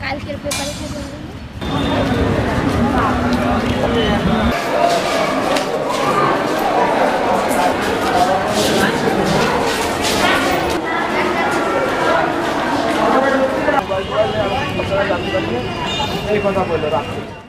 কালকের পেপারে এই কথা বলল রাখছি।